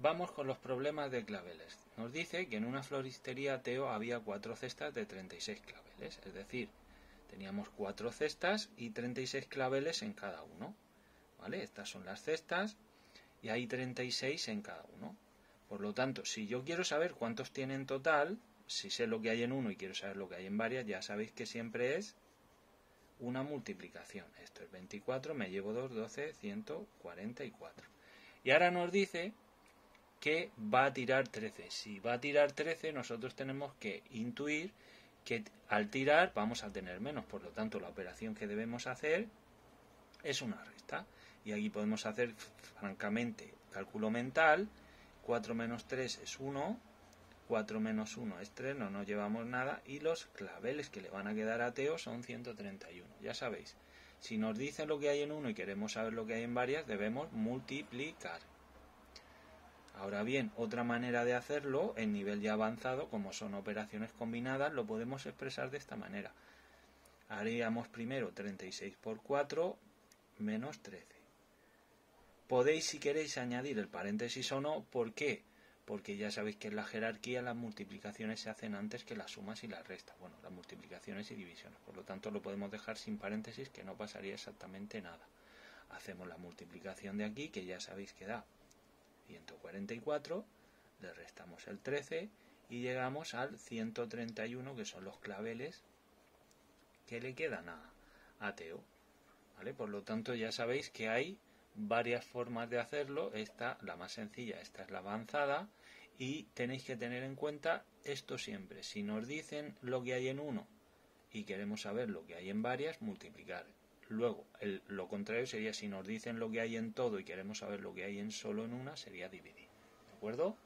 Vamos con los problemas de claveles. Nos dice que en una floristería Teo había cuatro cestas de 36 claveles, es decir, teníamos cuatro cestas y 36 claveles en cada uno. ¿Vale? Estas son las cestas y hay 36 en cada uno. Por lo tanto, si yo quiero saber cuántos tiene en total, si sé lo que hay en uno y quiero saber lo que hay en varias, ya sabéis que siempre es una multiplicación. Esto es 24, me llevo 2, 12, 144. Y ahora nos dice que va a tirar 13. Si va a tirar 13, nosotros tenemos que intuir que al tirar vamos a tener menos. Por lo tanto, la operación que debemos hacer es una resta. Y aquí podemos hacer, francamente, cálculo mental. 4 menos 3 es 1. 4 menos 1 es 3, no nos llevamos nada. Y los claveles que le van a quedar a Teo son 131. Ya sabéis, si nos dicen lo que hay en uno y queremos saber lo que hay en varias, debemos multiplicar. Ahora bien, otra manera de hacerlo en nivel ya avanzado, como son operaciones combinadas, lo podemos expresar de esta manera. Haríamos primero 36 por 4 menos 13. Podéis, si queréis, añadir el paréntesis o no. ¿Por qué? Porque ya sabéis que en la jerarquía las multiplicaciones se hacen antes que las sumas y las restas. Bueno, las multiplicaciones y divisiones. Por lo tanto, lo podemos dejar sin paréntesis, que no pasaría exactamente nada. Hacemos la multiplicación de aquí, que ya sabéis que da 144, le restamos el 13 y llegamos al 131, que son los claveles que le quedan a, a Teo. ¿Vale? Por lo tanto, ya sabéis que hay varias formas de hacerlo. Esta, la más sencilla, esta es la avanzada. Y tenéis que tener en cuenta esto siempre. Si nos dicen lo que hay en uno y queremos saber lo que hay en varias, multiplicar. Luego, el, lo contrario sería si nos dicen lo que hay en todo y queremos saber lo que hay en solo en una, sería dividir. ¿De acuerdo?